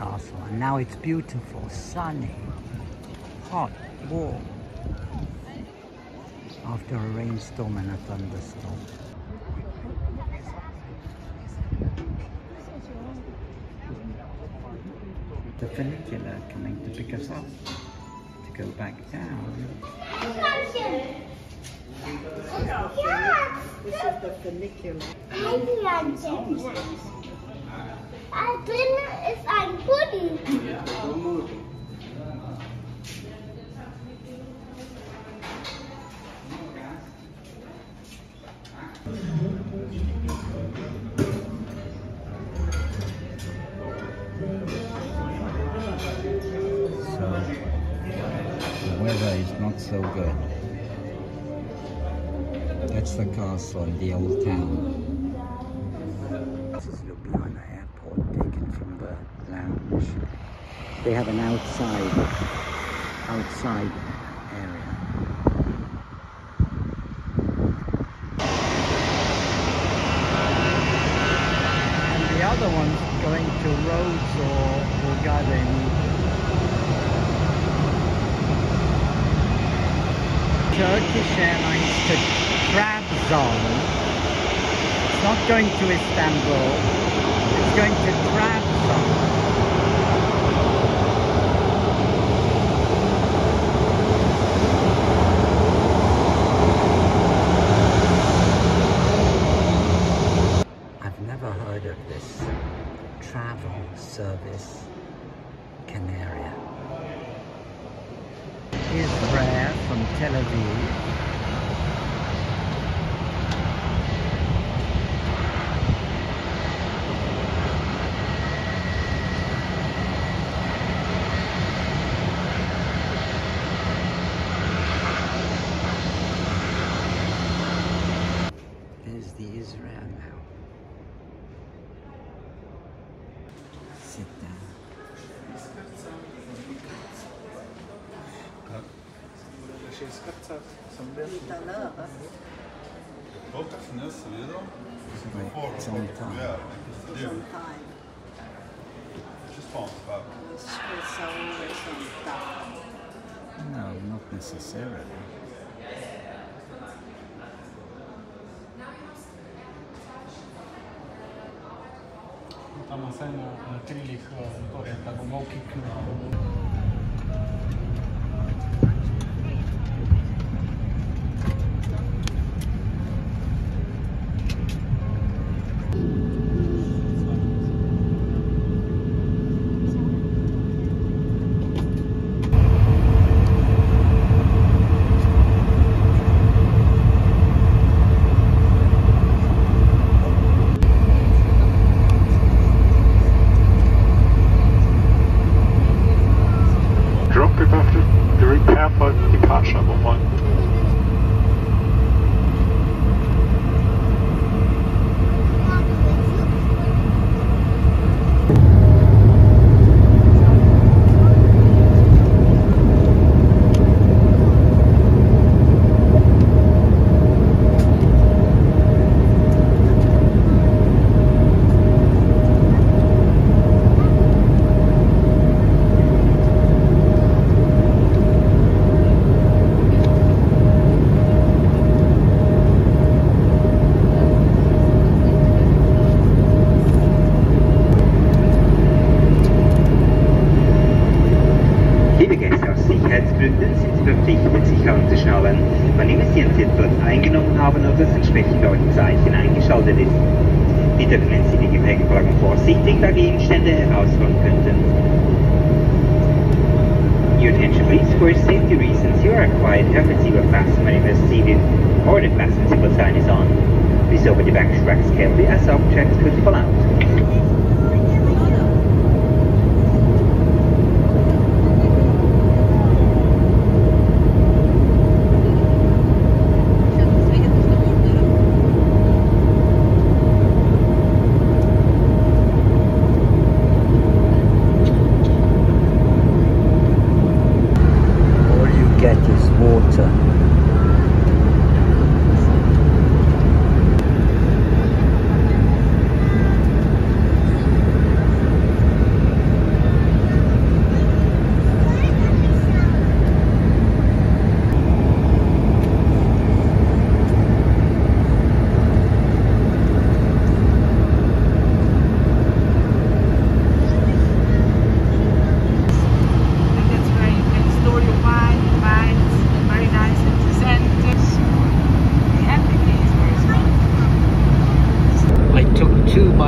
castle and now it's beautiful, sunny, hot, warm after a rainstorm and a thunderstorm. The funicular coming to pick us up to go back down. This is the funicular. Maybe I'm I didn't ist ein Puddy. So the weather is not so good. That's the castle in the old town. This is Ljubljana airport taken from the They have an outside outside area. And the other one's going to Rhodes or Bulgaria. Turkish Airlines to Trabzon. It's not going to Istanbul. It's going to Trabzon. Service Canaria. Israel from Tel Aviv. There's the Israel now. Sit down. L'Italien, Wait, it's on time. some time. Espresso or some No, not necessarily. Там на сцена открили Виктория, tako Sicherheitsgründen sind Sie verpflichtet, sich anzuschnallen, wann immer Sie Ihren Sitzplatz eingenommen haben oder das entsprechende Zeichen eingeschaltet ist. Bitte öffnen Sie die Gepäckwagen vorsichtig, da Gegenstände herausfallen könnten. Your attention please, for safety reasons you are required to have fastened when you are seated or the fasten seatbelt sign is on. Please open the back racks carefully as objects could fall out.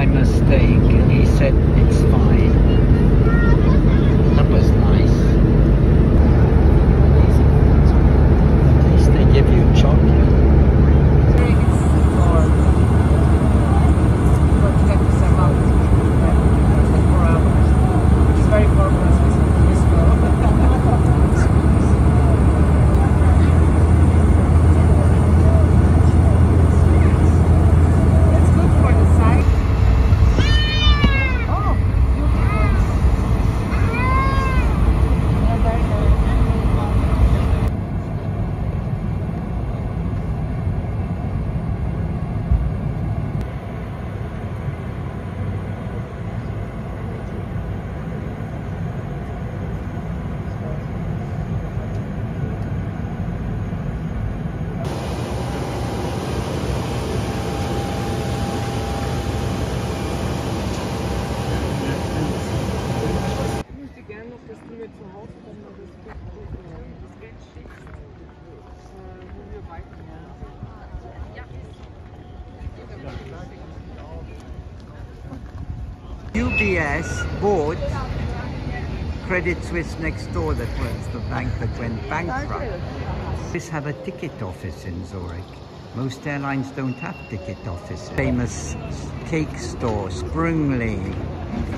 my mistake. And he said, it's UBS bought Credit Suisse next door that was the bank that went bankrupt. This have a ticket office in Zurich. Most airlines don't have ticket offices. Famous cake store, Sprungli,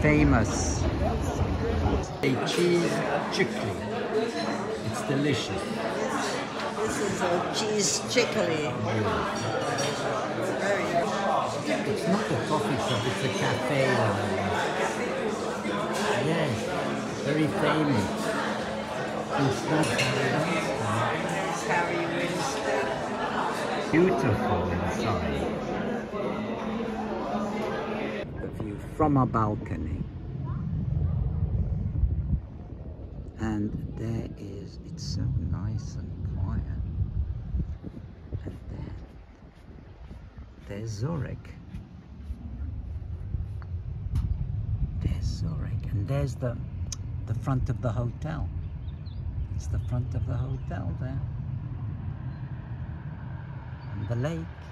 famous. A cheese chickly. It's delicious. This is a cheese chickly. It's not a coffee shop, it's a cafe. Very famous. It's not Harry Winston. beautiful inside. The view from a balcony. And there is, it's so nice and quiet. And there, there's Zurich. There's Zurich. And there's the, the front of the hotel. It's the front of the hotel there. And the lake.